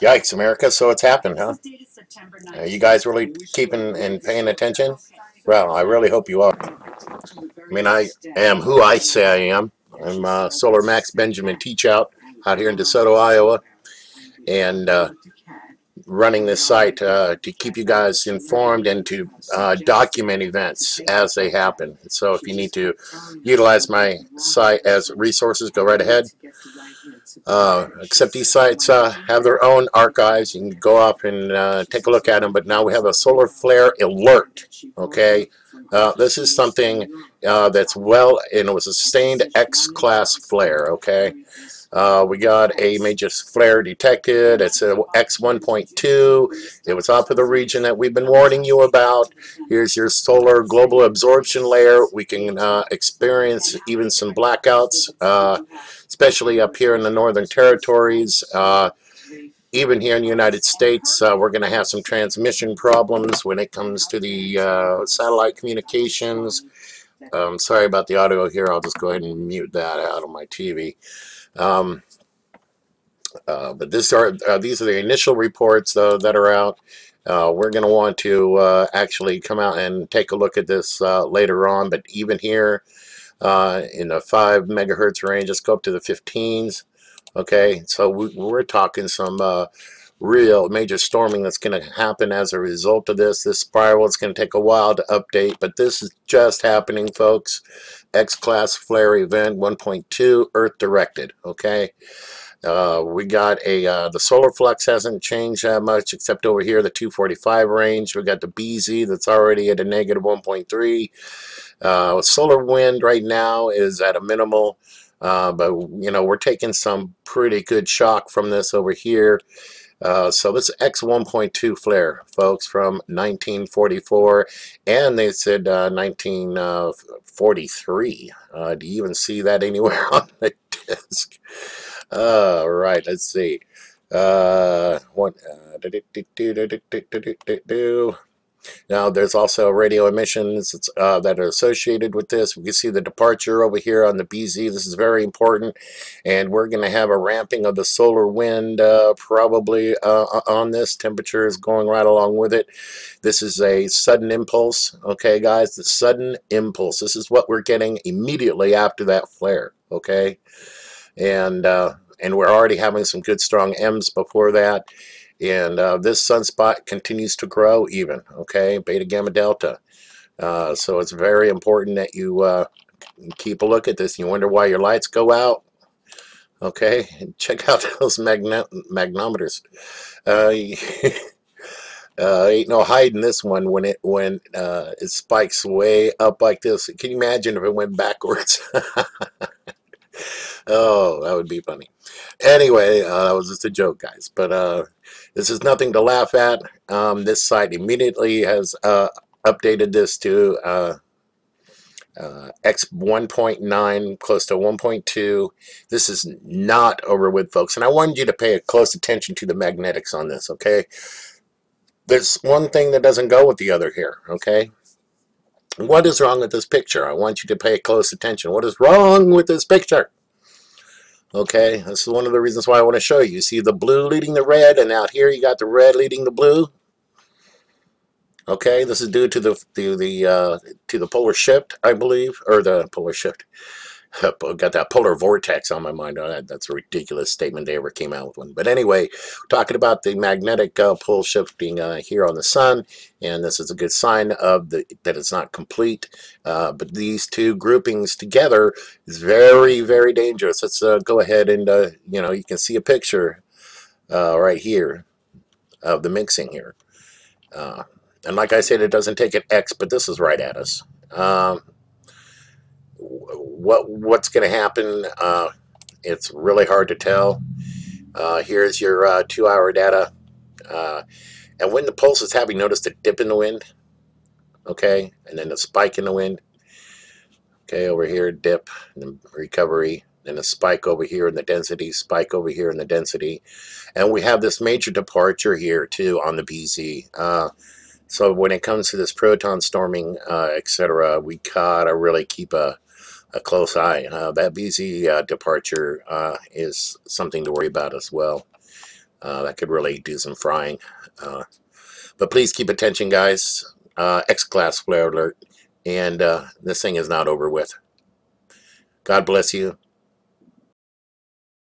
Yikes, America! So it's happened, huh? Uh, you guys really keeping and paying attention? Well, I really hope you are. I mean, I am who I say I am. I'm uh, Solar Max Benjamin Teachout out out here in DeSoto, Iowa, and uh, running this site uh, to keep you guys informed and to uh, document events as they happen. So if you need to utilize my site as resources, go right ahead. Uh, except these sites uh, have their own archives. You can go up and uh, take a look at them. But now we have a solar flare alert. Okay, uh, this is something uh, that's well, and it was a sustained X-class flare. Okay, uh, we got a major flare detected. It's a X1.2. It was off of the region that we've been warning you about. Here's your solar global absorption layer. We can uh, experience even some blackouts, uh, especially up here in the northern territories. Uh, even here in the United States, uh, we're going to have some transmission problems when it comes to the uh, satellite communications. Um, sorry about the audio here. I'll just go ahead and mute that out of my TV. Um, uh, but this are uh, these are the initial reports though that are out. Uh, we're going to want to uh, actually come out and take a look at this uh, later on. But even here uh, in the 5 megahertz range, let's go up to the 15s. Okay, so we, are talking some real major storming that's going to happen as a result of this. This spiral is going to take a while to update, but this is just happening, folks. X-class flare event 1.2 Earth directed. Okay. Uh, we got a uh, the solar flux hasn't changed that much except over here the 245 range. We got the BZ that's already at a negative 1.3. Uh, solar wind right now is at a minimal, uh, but you know we're taking some pretty good shock from this over here. Uh, so this X1.2 flare, folks, from 1944, and they said uh, 1943. Uh, do you even see that anywhere on the disc? All right, let's see. Uh, what? Now, there's also radio emissions uh, that are associated with this. We can see the departure over here on the BZ. This is very important. And we're going to have a ramping of the solar wind uh, probably uh, on this. Temperature is going right along with it. This is a sudden impulse. Okay, guys, the sudden impulse. This is what we're getting immediately after that flare. Okay, and uh, and we're already having some good strong M's before that and uh, this sunspot continues to grow even okay? Beta gamma delta. Uh, so it's very important that you uh, keep a look at this. You wonder why your lights go out okay? Check out those magnet magnometers. Uh, uh, ain't no hiding this one when it when uh, it spikes way up like this. Can you imagine if it went backwards oh that would be funny anyway that was just a joke guys but this is nothing to laugh at. Um, this site immediately has uh, updated this to uh, uh, X 1.9, close to 1.2. This is not over with, folks. And I wanted you to pay close attention to the magnetics on this, okay? There's one thing that doesn't go with the other here, okay? What is wrong with this picture? I want you to pay close attention. What is wrong with this picture? Okay, this is one of the reasons why I want to show you. You see the blue leading the red, and out here you got the red leading the blue. Okay, this is due to the to the uh, to the polar shift, I believe, or the polar shift. got that polar vortex on my mind. Oh, that's a ridiculous statement they ever came out with one. But anyway, talking about the magnetic uh, pole shifting uh, here on the sun, and this is a good sign of the that it's not complete. Uh, but these two groupings together is very, very dangerous. Let's uh, go ahead and uh, you know you can see a picture uh, right here of the mixing here. and like I said, it doesn't take an X, but this is right at us. Um, what what's going to happen, uh, it's really hard to tell. Uh, here's your uh, two-hour data. Uh, and when the pulse is having noticed a dip in the wind, okay, and then a spike in the wind, okay, over here, dip, and recovery, then a spike over here in the density, spike over here in the density. And we have this major departure here, too, on the BZ. Uh, so when it comes to this proton storming, uh, etc., we gotta really keep a a close eye. Uh, that BZ uh, departure uh, is something to worry about as well. Uh, that could really do some frying. Uh, but please keep attention, guys. Uh, X-Class flare alert. And this thing is not over with. God bless you.